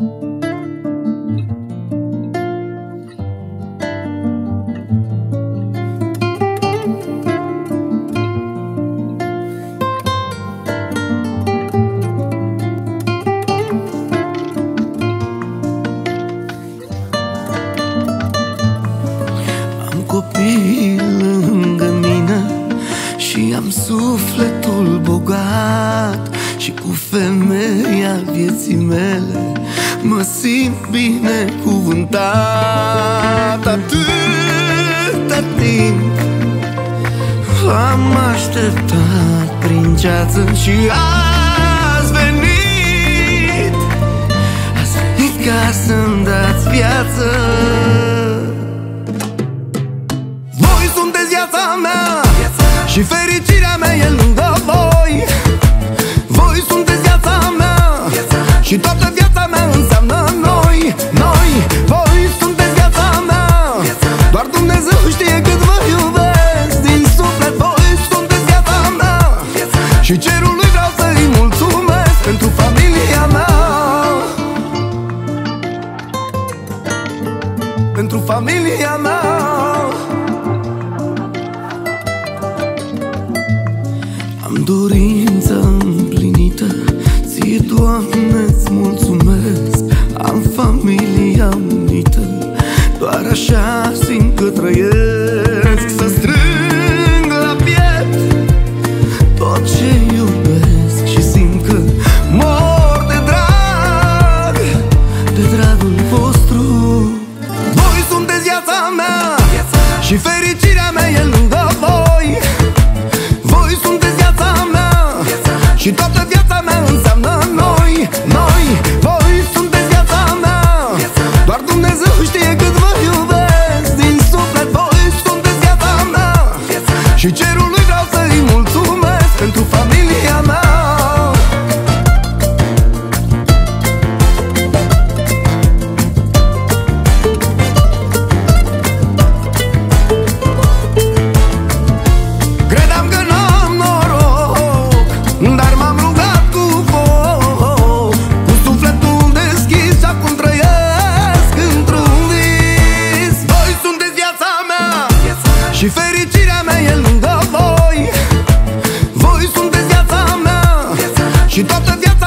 Am copil lângă mine Și am sufletul bogat Și cu femeia vieții mele Mă simt binecuvântat Atâta timp. Am așteptat prin ceață Și azi venit. Azi venit ca să-mi dați viață. Voi sunteți viața mea Și fericirea mea e lângă voi. Voi sunteți viața mea Și toată viața mea Pentru familia mea. Am dorința împlinită. Ție, Doamne, îți mulțumesc Și fericirea mea e lângă voi. Voi sunteți viața mea. Și toată viața mea înseamnă noi Noi, voi sunteți viața mea. Doar Dumnezeu știe cât vă iubesc. Din suflet voi sunteți viața mea. Și cerului e lângă voi. Voi sunteți viața mea Și toată viața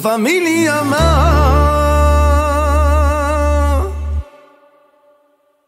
mea, familia